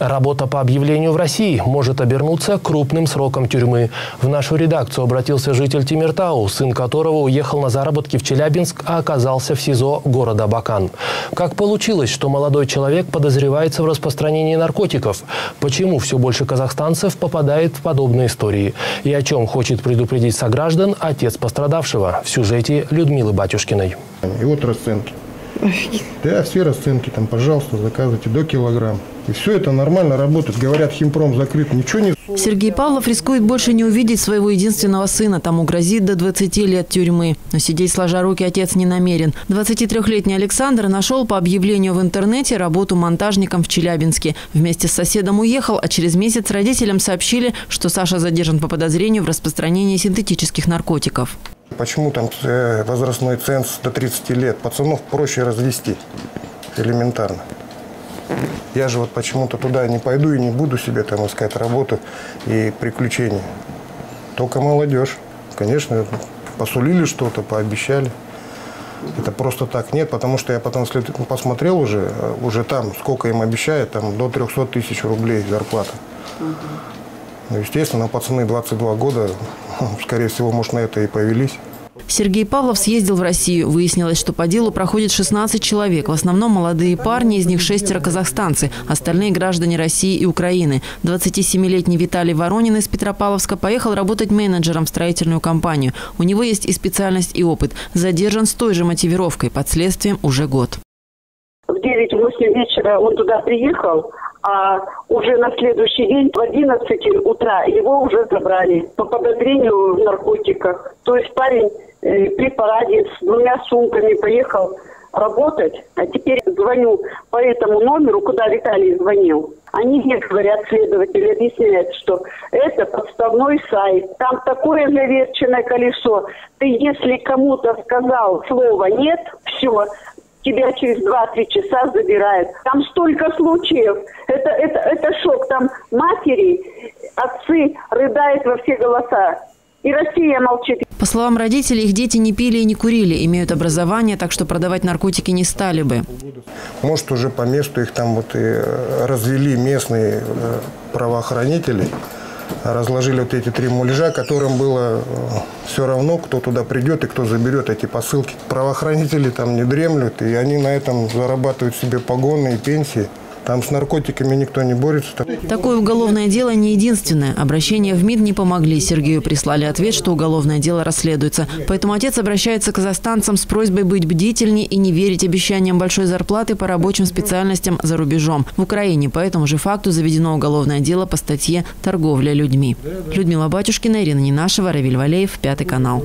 Работа по объявлению в России может обернуться крупным сроком тюрьмы. В нашу редакцию обратился житель Тимиртау, сын которого уехал на заработки в Челябинск, а оказался в СИЗО города Бакан. Как получилось, что молодой человек подозревается в распространении наркотиков? Почему все больше казахстанцев попадает в подобные истории? И о чем хочет предупредить сограждан отец пострадавшего в сюжете Людмилы Батюшкиной. И вот расценки. Да, все расценки там, пожалуйста, заказывайте до килограмм. И все это нормально работает. Говорят, химпром закрыт, ничего не... Сергей Павлов рискует больше не увидеть своего единственного сына. Тому грозит до 20 лет тюрьмы. Но сидеть сложа руки отец не намерен. 23-летний Александр нашел по объявлению в интернете работу монтажником в Челябинске. Вместе с соседом уехал, а через месяц родителям сообщили, что Саша задержан по подозрению в распространении синтетических наркотиков. Почему там э, возрастной ценз до 30 лет? Пацанов проще развести. Элементарно. Я же вот почему-то туда не пойду и не буду себе там искать работу и приключения. Только молодежь. Конечно, посулили что-то, пообещали. Это просто так нет, потому что я потом посмотрел уже, э, уже там, сколько им обещают, там до 300 тысяч рублей зарплата. Угу. Ну, естественно, пацаны 22 года, скорее всего, может, на это и повелись. Сергей Павлов съездил в Россию. Выяснилось, что по делу проходит 16 человек. В основном молодые парни, из них шестеро казахстанцы. Остальные граждане России и Украины. 27-летний Виталий Воронин из Петропавловска поехал работать менеджером в строительную компанию. У него есть и специальность, и опыт. Задержан с той же мотивировкой. Под следствием уже год. В 9-8 вечера он туда приехал, а уже на следующий день в 11 утра его уже забрали по подозрению в наркотиках. То есть парень э, при параде с двумя сумками поехал работать, а теперь звоню по этому номеру, куда Виталий звонил. Они мне говорят, следователи объясняют, что это подставной сайт, там такое заверченное колесо. Ты если кому-то сказал слово «нет», все, тебя через 2-3 часа забирают. Там столько случаев. Это, это, это шок. Там матери, отцы рыдают во все голоса. И Россия молчит. По словам родителей, их дети не пили и не курили, имеют образование, так что продавать наркотики не стали бы. Может, уже по месту их там вот и э, развели местные э, правоохранители разложили вот эти три муляжа, которым было э, все равно, кто туда придет и кто заберет эти посылки. Правоохранители там не дремлют, и они на этом зарабатывают себе погоны и пенсии. Там с наркотиками никто не борется. Такое уголовное дело не единственное. Обращения в МИД не помогли. Сергею прислали ответ, что уголовное дело расследуется. Поэтому отец обращается к казахстанцам с просьбой быть бдительнее и не верить обещаниям большой зарплаты по рабочим специальностям за рубежом. В Украине по этому же факту заведено уголовное дело по статье «Торговля людьми». Людмила Батюшкина, Ирина Нинашева, Равиль Валеев, Пятый канал.